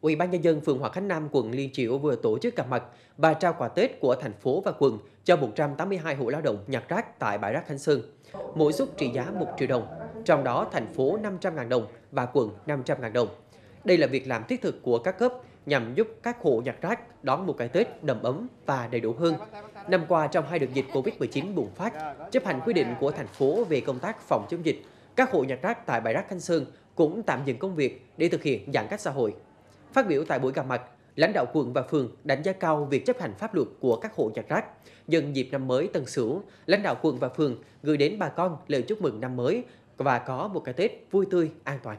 Ủy ban nhân dân phường Hòa Khánh Nam, quận Liên Chiểu vừa tổ chức gặp mặt và trao quà Tết của thành phố và quận cho 182 hộ lao động nhặt rác tại bãi rác Khánh Sơn. Mỗi suất trị giá 1 triệu đồng, trong đó thành phố 500.000 đồng và quận 500.000 đồng. Đây là việc làm thiết thực của các cấp nhằm giúp các hộ nhặt rác đón một cái Tết đầm ấm và đầy đủ hơn. Năm qua trong hai đợt dịch Covid-19 bùng phát, chấp hành quy định của thành phố về công tác phòng chống dịch, các hộ nhặt rác tại bãi rác Khánh Sơn cũng tạm dừng công việc để thực hiện giãn cách xã hội. Phát biểu tại buổi gặp mặt, lãnh đạo quận và phường đánh giá cao việc chấp hành pháp luật của các hộ nhặt rác. Nhân dịp năm mới Tân Sửu, lãnh đạo quận và phường gửi đến bà con lời chúc mừng năm mới và có một cái Tết vui tươi, an toàn.